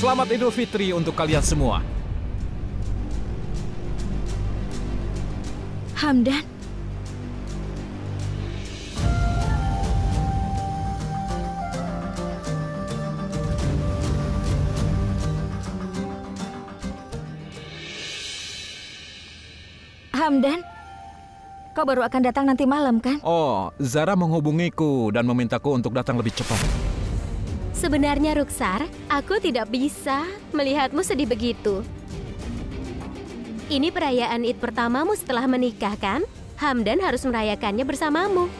Selamat Idul Fitri untuk kalian semua. Hamdan, Hamdan, kau baru akan datang nanti malam kan? Oh, Zara menghubungiku dan memintaku untuk datang lebih cepat. Sebenarnya Ruksar, aku tidak bisa melihatmu sedih begitu. Ini perayaan Id pertamamu setelah menikah kan? Hamdan harus merayakannya bersamamu.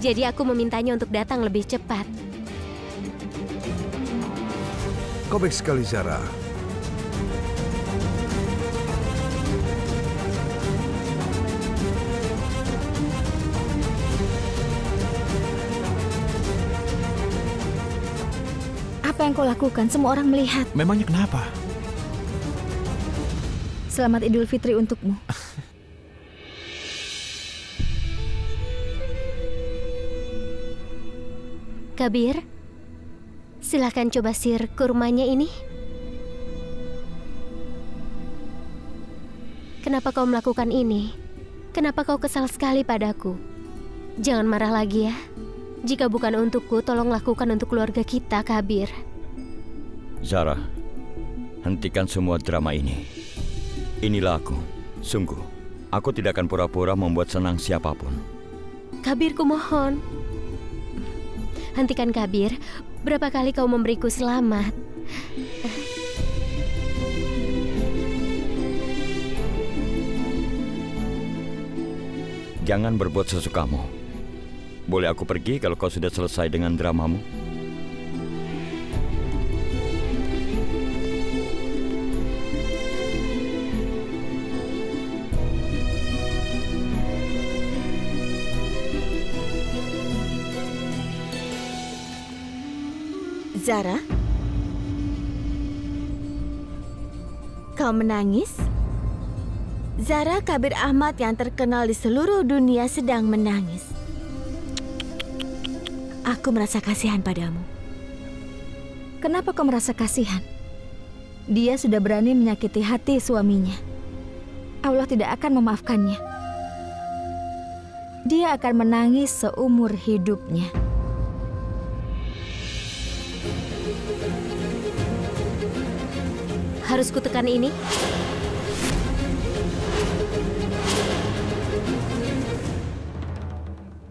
Jadi aku memintanya untuk datang lebih cepat. Kau sekali, Zara. Apa yang kau lakukan? Semua orang melihat. Memangnya kenapa? Selamat Idul Fitri untukmu. Kabir, silahkan coba sir kurmanya ini. Kenapa kau melakukan ini? Kenapa kau kesal sekali padaku? Jangan marah lagi ya. Jika bukan untukku, tolong lakukan untuk keluarga kita, Kabir. Zara, hentikan semua drama ini. Inilah aku. Sungguh, aku tidak akan pura-pura membuat senang siapa pun. Kabir, kumohon. Hentikan Kabir. Berapa kali kau memberiku selamat? Jangan berbuat sesukamu. Boleh aku pergi kalau kau sudah selesai dengan dramamu? Zara? Kau menangis? Zara Kabir Ahmad yang terkenal di seluruh dunia sedang menangis. Aku merasa kasihan padamu. Kenapa kau merasa kasihan? Dia sudah berani menyakiti hati suaminya. Allah tidak akan memaafkannya. Dia akan menangis seumur hidupnya. Harus kutekan ini?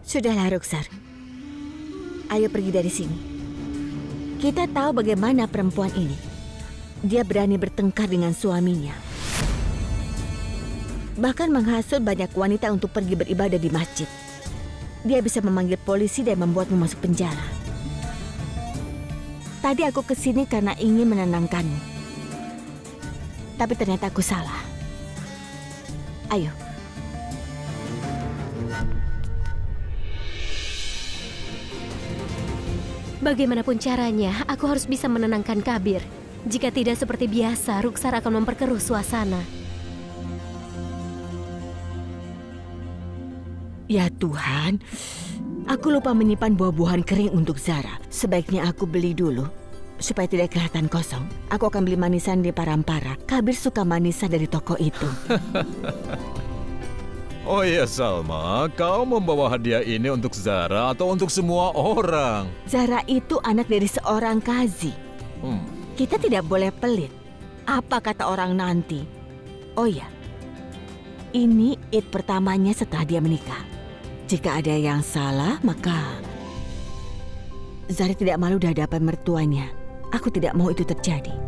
Sudahlah, Ruksar. Ayo pergi dari sini. Kita tahu bagaimana perempuan ini. Dia berani bertengkar dengan suaminya. Bahkan menghasut banyak wanita untuk pergi beribadah di masjid. Dia bisa memanggil polisi dan membuatmu masuk penjara. Tadi aku ke sini karena ingin menenangkanmu. Tapi ternyata aku salah. Ayo, Bagaimanapun caranya, aku harus bisa menenangkan Kabir. Jika tidak seperti biasa, Ruksar akan memperkeruh suasana. Ya Tuhan, aku lupa menyimpan buah-buahan kering untuk Zara. Sebaiknya aku beli dulu supaya tidak kelihatan kosong. Aku akan beli manisan di Parampara. Kabir suka manisan dari toko itu. Oh iya Salma, kau membawa hadiah ini untuk Zara atau untuk semua orang? Zara itu anak dari seorang kazi. Hmm. Kita tidak boleh pelit. Apa kata orang nanti? Oh ya, ini id pertamanya setelah dia menikah. Jika ada yang salah, maka Zara tidak malu di hadapan mertuanya. Aku tidak mau itu terjadi.